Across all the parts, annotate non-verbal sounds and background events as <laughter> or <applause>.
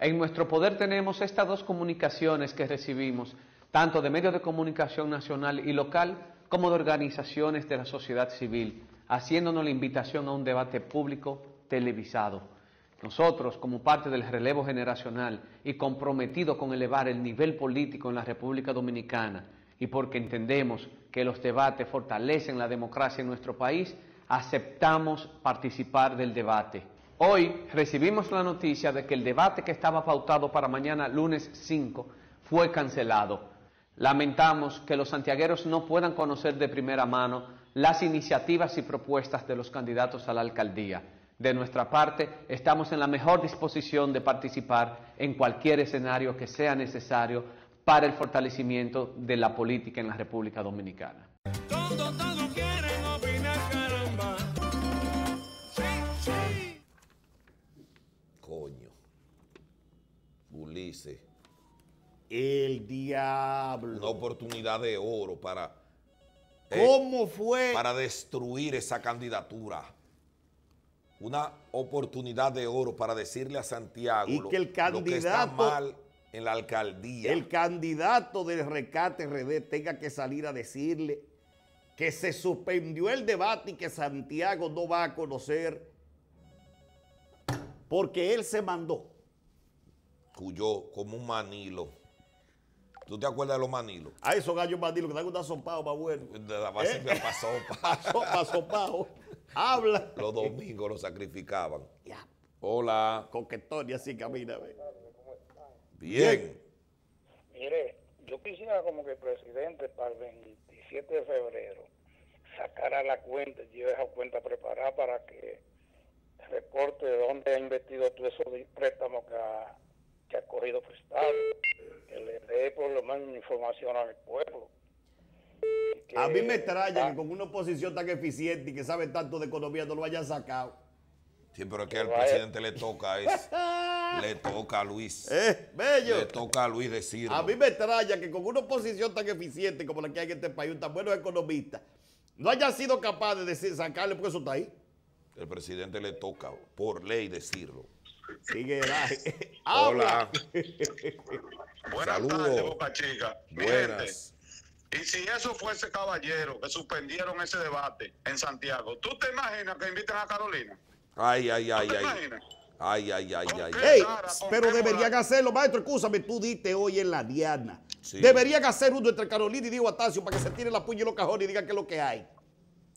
En nuestro poder tenemos estas dos comunicaciones que recibimos, tanto de medios de comunicación nacional y local como de organizaciones de la sociedad civil, haciéndonos la invitación a un debate público televisado. Nosotros, como parte del relevo generacional y comprometidos con elevar el nivel político en la República Dominicana y porque entendemos que los debates fortalecen la democracia en nuestro país, aceptamos participar del debate. Hoy recibimos la noticia de que el debate que estaba pautado para mañana, lunes 5, fue cancelado. Lamentamos que los santiagueros no puedan conocer de primera mano las iniciativas y propuestas de los candidatos a la alcaldía. De nuestra parte, estamos en la mejor disposición de participar en cualquier escenario que sea necesario para el fortalecimiento de la política en la República Dominicana. El diablo. Una oportunidad de oro para. eh, ¿Cómo fue? Para destruir esa candidatura. Una oportunidad de oro para decirle a Santiago Y que el lo que está candidato- mal en la alcaldía. el candidato del Recate RD tenga que salir a decirle que se suspendió el debate y que Santiago no va a conocer porque él se mandó. Cuyo como un manilo. ¿Tú te acuerdas de los manilos? A esos gallos bandidos que dan un asopado más bueno. De la base ¿Eh? me pasó. Asopado. Habla. Los domingos los sacrificaban. Ya, Hola. coquetón y así camina. ve. Bien. Mire, yo quisiera como que el presidente para el 27 de febrero sacara la cuenta, lleve esa cuenta preparada para que reporte de dónde ha invertido todo eso de préstamo que ha, que ha cogido prestado, que le dé por lo menos información al pueblo. A mí me extraña que con una oposición tan eficiente y que sabe tanto de economía no lo hayan sacado. Sí, pero es que al presidente le toca es, <laughs> le toca a Luis. ¿Eh? Bello. Le toca a Luis decirlo. A mí me extraña que con una oposición tan eficiente como la que hay en este país, un tan buenos economistas, no haya sido capaz de decir, sacarle porque eso está ahí. El presidente le toca por ley decirlo. Sigue. <laughs> Hola. Buenas Saludos. tardes, Boca Chica. Buenas. Y si eso fuese caballero que suspendieron ese debate en Santiago, ¿tú te imaginas que inviten a Carolina? Ay, ay, ay, ¿Tú te ay. imaginas? Ay, ay, ay, ay. Ok. Ey, Sara, ¿con pero deberían moral? hacerlo, maestro. Escúchame, tú diste hoy en la Diana. Sí. Deberían hacer uno entre Carolina y Diego Atacio para que se tire la puña y los cajones y digan qué es lo que hay.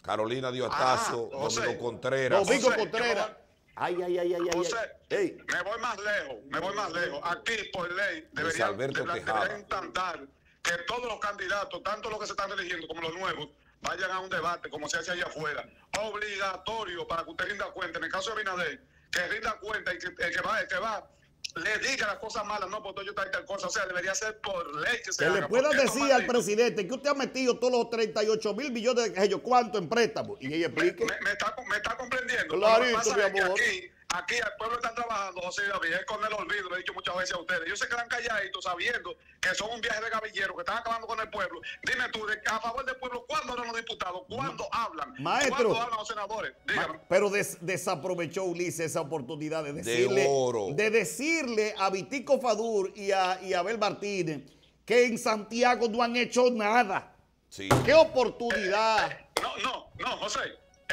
Carolina dio Ah, José. Domingo Contreras. Domingo José, Contreras. Ay, ay, ay, ay. José, ay. Me voy más lejos, me voy más lejos. Aquí, por ley, deberían, deberían- intentar que todos los candidatos, tanto los que se están eligiendo como los nuevos, vayan a un debate, como se hace allá afuera. Obligatorio para que usted rinda cuenta. En el caso de Abinader, que rinda cuenta y que el que va, el que va, le diga las cosas malas, no, porque yo tal tal cosa. O sea, debería ser por ley que se que le haga, estos decir al presidente que usted ha metido todos los 38 mil millones de ellos, ¿cuánto en préstamos? Y ella explique. me- me está, me está comprendiendo. Clarito, mi amor. Aquí, aquí el pueblo está trabajando, José David, es con el olvido, lo he dicho muchas veces a ustedes. Ellos se quedan calladitos sabiendo que son un viaje de gavilleros, que están acabando con el pueblo. Dime tú, de, a favor del pueblo, ¿cuándo hablan los diputados? ¿Cuándo hablan? Maestro. ¿Cuándo hablan los senadores? Dígame. Pero des- desaprovechó Ulises esa oportunidad de decirle, oro. de decirle a Vitico Fadur y a, y a Abel Martínez que en Santiago no han hecho nada. Sí. ¡Qué oportunidad! No, no, no, José.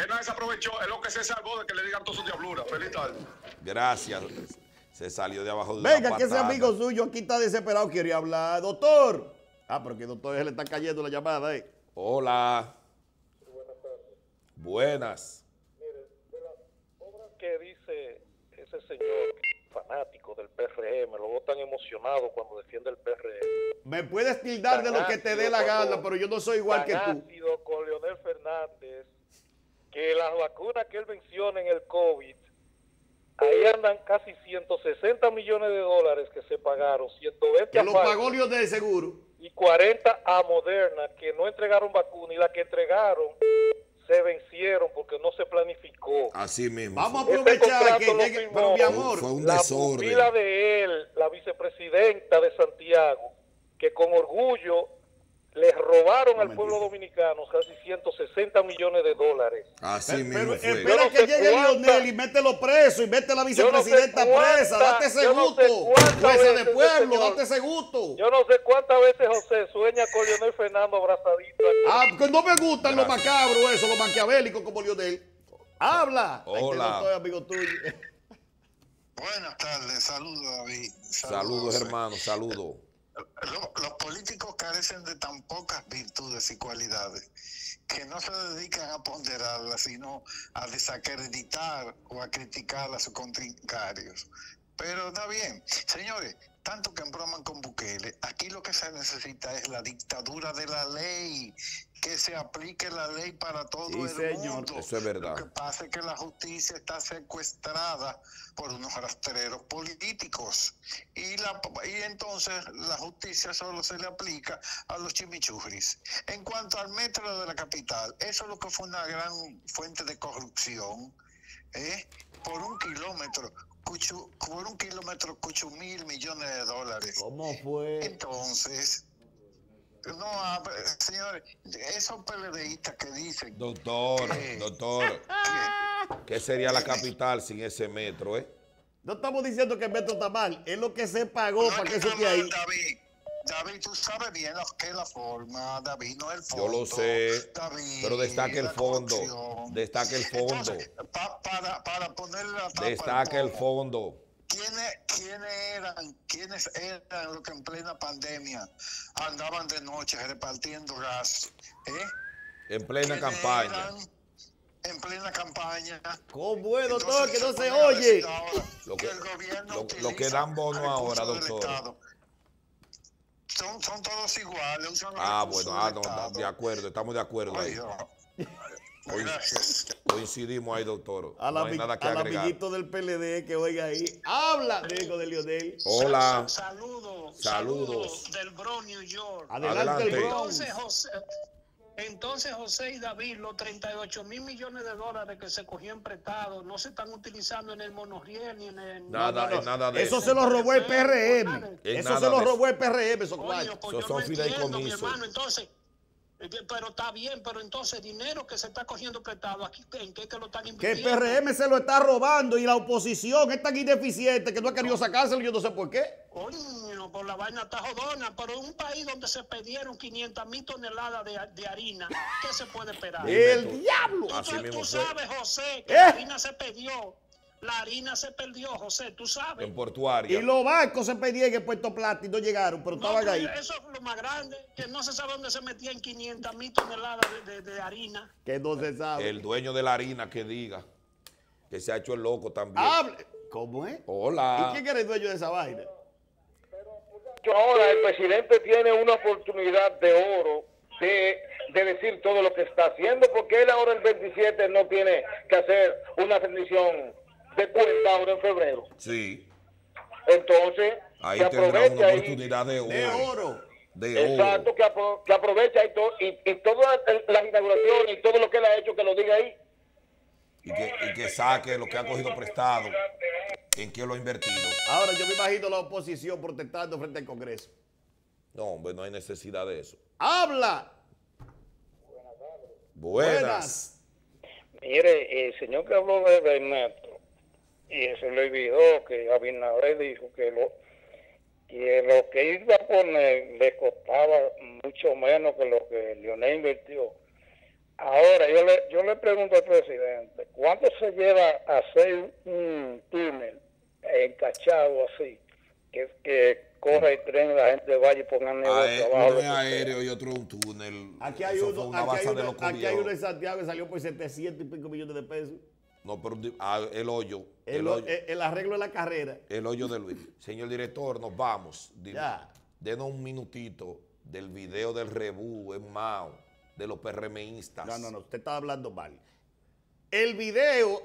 Él no desaprovechó, es lo que se salvó de que le digan todas sus diabluras. Feliz tarde. Gracias. Se salió de abajo de Venga, que ese amigo suyo aquí está desesperado, quiere hablar. Doctor. Ah, pero que doctor se le está cayendo la llamada, ¿eh? Hola. Buenas. que dice ese señor fanático del PRM, lo veo tan emocionado cuando defiende el PRM. Me puedes tildar de lo que te dé la gana, pero yo no soy igual que tú. ácido con Leonel Fernández, que las vacunas que él menciona en el COVID Ahí andan casi 160 millones de dólares que se pagaron, 120 Que a lo Pfizer pagó Lionel seguro. y 40 a Moderna que no entregaron vacuna y las que entregaron se vencieron porque no se planificó. Así mismo. Vamos a. Este aprovechar contrato que firmó. Pero mi amor, Fue un la desorden. de él, la vicepresidenta de Santiago, que con orgullo al pueblo dominicano casi 160 millones de dólares. Así pero, mismo fue. espera no que llegue cuánta- Lionel y mételo preso y mete a la Yo no sé vicepresidenta cuánta- presa. Date ese gusto. Jueza de pueblo, señor- date ese gusto. Yo no sé cuántas veces José sueña con Leonel Fernando abrazadito. aquí. Ah, no me gustan los macabros, eso, los maquiavélicos como Lionel. Habla. Hola. soy amigo tuyo. Buenas tardes, saludos David. Saludos, José. hermano, saludos. Lo- Los políticos carecen de tan pocas virtudes y cualidades que no se dedican a ponderarlas, sino a desacreditar o a criticar a sus contrincarios. Pero está bien, señores, tanto que embroman con Bukele, aquí lo que se necesita es la dictadura de la ley, que se aplique la ley para todo Sí, el señor, mundo. eso es verdad. Lo que pasa es que la justicia está secuestrada por unos rastreros políticos y, la, y entonces la justicia solo se le aplica a los chimichurris. En cuanto al metro de la capital, eso es lo que fue una gran fuente de corrupción. ¿eh? Por un kilómetro, cuchu- por un kilómetro, cucho mil millones de dólares. ¿Cómo fue? Entonces, no, señores, esos PLDistas que dicen Doctor, que- doctor, que ¿qué sería la capital sin ese metro, eh? No estamos diciendo que el metro está mal, es lo que se pagó No para es que que esté ahí. David, David, tú sabes bien lo que es la forma, David, no el fondo. Yo lo sé, David, pero destaque el fondo, corrupción. destaque el fondo, Entonces, pa- para, para ponerle la tapa al destaque el fondo. ¿Quiénes, quiénes eran, quiénes eran los que en plena pandemia andaban de noche repartiendo gas? ¿Eh? En plena ¿Quiénes campaña. eran En plena campaña. ¿Cómo es, doctor? Entonces, Que no se oye. ahora Lo que- el gobierno lo- lo que dan bono ahora, doctor. Son, son todos iguales, Ah, bueno, ah, no, de acuerdo, estamos de acuerdo ahí. Gracias. Coincidimos ahí, doctor. Al, No hay nada que al agregar. amiguito del PLD que oiga ahí. Habla, digo de Lionel. Hola, Saludos. Saludos. Del Bronx, New York. Adelante, Adelante. el Bronx. Entonces José, entonces, José y David, los 38 mil millones de dólares que se cogió en prestado no se están utilizando en el monorriel ni en el... nada, no, no. en nada de Eso eso. se lo robó el PRM. Eso se lo robó el PRM, esos Coño, cuartos. pues Esos son no entiendo, mi fideicomisos. hermano. Entonces, pero está bien, pero entonces dinero que se está cogiendo prestado, aquí, ¿en qué que lo están Que el invirtiendo? PRM se lo está robando y la oposición es tan ineficiente que no ha querido sacárselo, yo no sé por qué. Coño, por la vaina está jodona, pero en un país donde se perdieron 500 mil toneladas de, de harina, ¿qué se puede esperar? El diablo. Tú, Así sa- mismo tú sabes, José, que ¿Eh? la harina se perdió. La harina se perdió, José, tú sabes. En portuaria. Y los barcos se pedían en Puerto Plata y no llegaron, pero No, estaban ahí. Eso es lo más grande, que no se sabe dónde se metían 500 mil toneladas de, de- de harina. Que no se sabe. El dueño de la harina que diga que se ha hecho el loco también. Hable. ¿Cómo es? ¿Y Hola. quién era el dueño de esa vaina? Ahora el presidente tiene una oportunidad de oro de, de decir todo lo que está haciendo, porque él ahora el 27 no tiene que hacer una rendición de cuenta ahora en febrero. Sí. Entonces, Ahí que tendrá aproveche una ahí- oportunidad de oro. De oro. De oro. Exacto, que, apro- que aprovecha y, to- y, y todas las inauguraciones y todo lo que él ha hecho, que lo diga ahí. Y que, y que saque lo que ha cogido prestado. ¿En qué lo ha invertido? Ahora yo me imagino la oposición protestando frente al Congreso. No, hombre, no hay necesidad de eso. ¡Habla! Buenas. Mire, el señor que habló de metro, y se le olvidó que Abinader dijo que lo, que lo que iba a poner le costaba mucho menos que lo que Leonel invirtió. Ahora, yo le, yo le pregunto al presidente, ¿cuánto se lleva a hacer un túnel encachado así? Que, que corra el tren, la gente vaya y ponga negocio abajo. sea. aéreo y otro un túnel. Aquí hay uno, aquí hay uno, aquí hay uno en Santiago que salió por 700 y pico millones de pesos. No, pero ah, el hoyo. El, El, hoyo. el- el arreglo de la carrera. El hoyo de Luis. <laughs> Señor director, nos vamos. Dile- Ya. Denos un minutito del video del rebú en Mao, de los PRMistas. No, no, no, usted está hablando mal. El video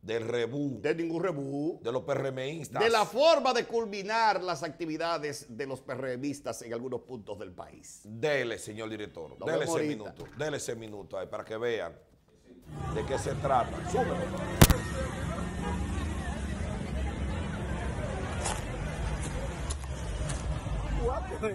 del rebú, De ningún rebú. de los PRMistas. De la forma de culminar las actividades de los PRMistas en algunos puntos del país. Dele, señor director. Lo Dele ese ahorita. minuto. Dele ese minuto ahí para que vean de qué se trata. Súbelo. ¡Ey,